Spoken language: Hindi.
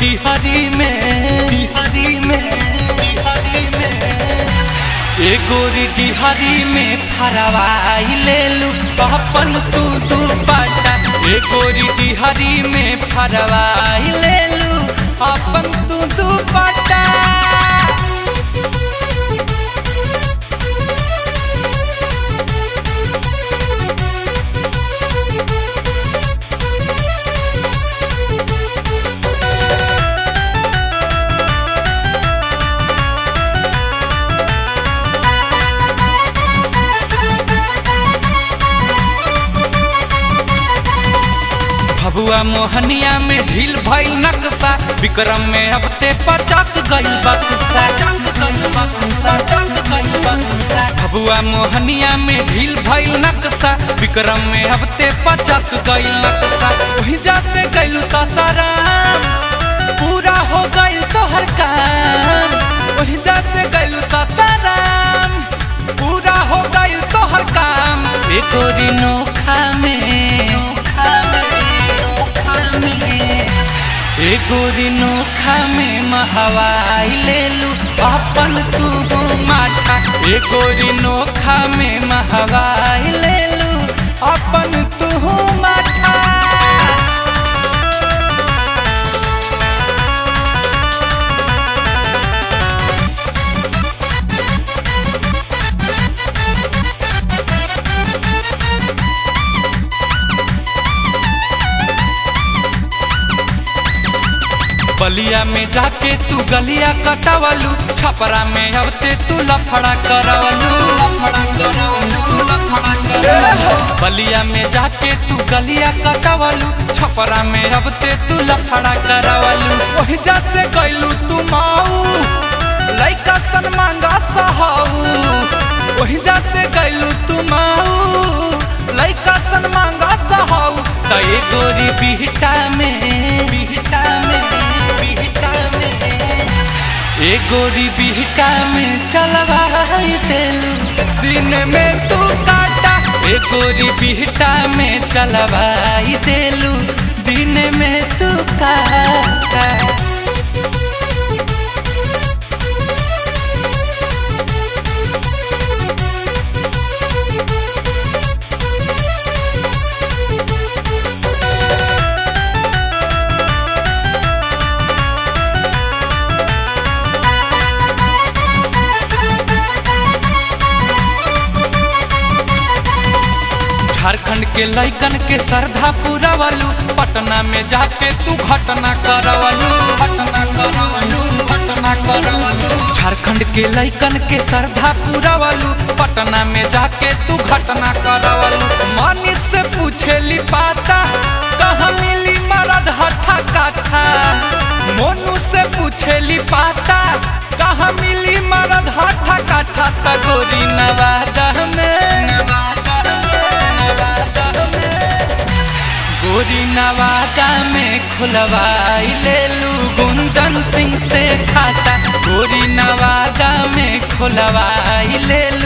तिहारी में तिहारी में तिहारी में। ए गोरी तिहारी में फरवाई ले लू अपन तू तू बाटा ए गोरी तिहारी में फरवाई ले लू अपन तू तू बाटा भबुआ मोहनिया में ढील भइल नक्शा। विक्रम में अब ते पचक गइल बक्सा। भबुआ मोहनिया में ढील भइल नक्शा। विक्रम में अब ते पचक गइल नक्शा। वही जा से गइल ससाराम, पूरा हो गइल तोहर काम। वही जा से गइल ससाराम, पूरा हो गइल तोहर काम। ए तोरी नोखा में ए गोरी नोखा में महवाई ले लू। अपन तू माता गोरी नोखा में महवाई। बलिया में जाके तू गलिया कटावलू। छपरा में अबते तू लफड़ा करवलू। बलिया में जाके तू गलिया कटावलू। छपरा में अबते तू लफड़ा करवलू। वही जा से गइलू तू माऊ। लइका सन गोरी बिहटा में चलवा देलू दिन में तू काटा ए गोरी बिहटा में चलवा देलू दिन में तू झारखंड के लैकन के श्रद्धा पुरावलू, पटना में जाके तू घटना करवलू झारखंड के लैकन के श्रद्धा पुरावलू, पटना में जाके तू घटना करवलू। मनीष से पूछेली पाता, कहाँ मिली मरद हठा काठा? मोनू से पूछेली पाता, कहाँ मिली मरद हठा काठा? त गोरी नवादा गोरी नवादा में खुलवाई ले लू गुंजन सिंह से खाता। गोरी नवादा में खुलवाई ले लू